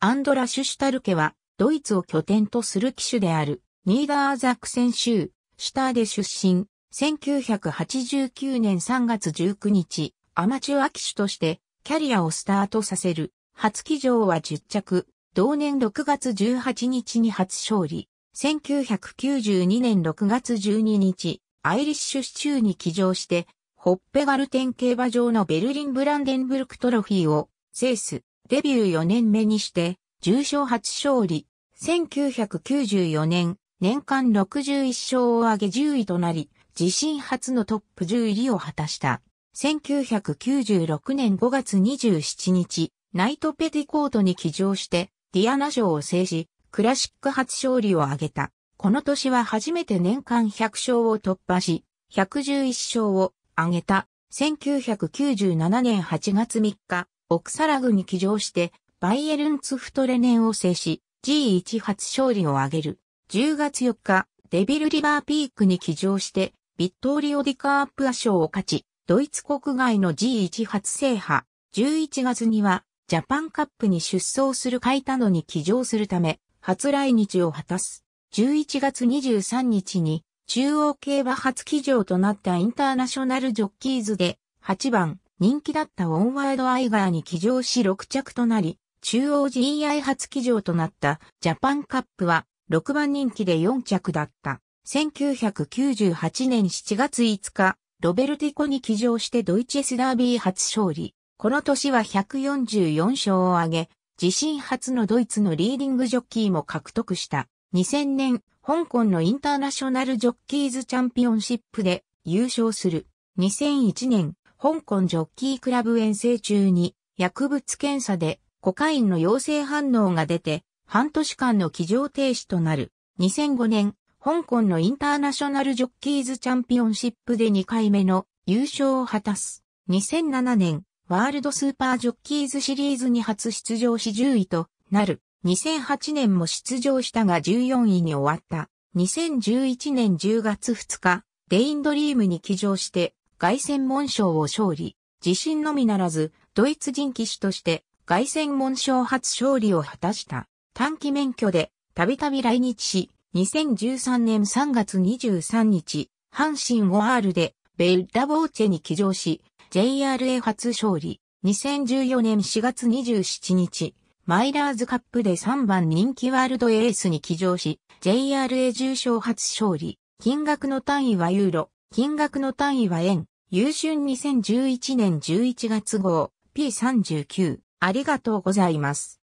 アンドラ・シュシュタルケは、ドイツを拠点とする騎手である、ニーダーザクセン州、シュターで出身、1989年3月19日、アマチュア騎手として、キャリアをスタートさせる。初騎乗は10着、同年6月18日に初勝利。1992年6月12日、アイリッシュシチューに騎乗して、ホッペガルテン競馬場のベルリンブランデンブルクトロフィーを制す。デビュー4年目にして、重賞初勝利。1994年、年間61勝を挙げ10位となり、自身初のトップ10入りを果たした。1996年5月27日、ナイトペティコートに騎乗して、ディアナ賞を制し、クラシック初勝利を挙げた。この年は初めて年間100勝を突破し、111勝を挙げた。1997年8月3日、オクサラグに騎乗して、バイエルンツフトレネンを制し、G1 初勝利を挙げる。10月4日、デビルリバーピークに騎乗して、ビットーリオディカープア賞を勝ち、ドイツ国外の G1 初制覇。11月には、ジャパンカップに出走するカイタノに騎乗するため、初来日を果たす。11月23日に、中央競馬初騎乗となったインターナショナルジョッキーズで、8番、人気だったオンワードアイガーに騎乗し6着となり、中央 GI 初騎乗となったジャパンカップは6番人気で4着だった。1998年7月5日、ロベルティコに騎乗してドイツエスダービー初勝利。この年は144勝を挙げ、自身初のドイツのリーディングジョッキーも獲得した。2000年、香港のインターナショナルジョッキーズチャンピオンシップで優勝する。2001年、香港ジョッキークラブ遠征中に薬物検査でコカインの陽性反応が出て半年間の騎乗停止となる。2005年、香港のインターナショナルジョッキーズチャンピオンシップで2回目の優勝を果たす。2007年、ワールドスーパージョッキーズシリーズに初出場し10位となる。2008年も出場したが14位に終わった。2011年10月2日、デインドリームに騎乗して凱旋門賞を勝利。自身のみならず、ドイツ人騎手として、凱旋門賞初勝利を果たした。短期免許で、たびたび来日し、2013年3月23日、阪神 5R で、ベルダボーチェに騎乗し、JRA 初勝利。2014年4月27日、マイラーズカップで3番人気ワールドエースに騎乗し、JRA 重賞初勝利。金額の単位はユーロ。金額の単位は円。優春2011年11月号 P39 ありがとうございます。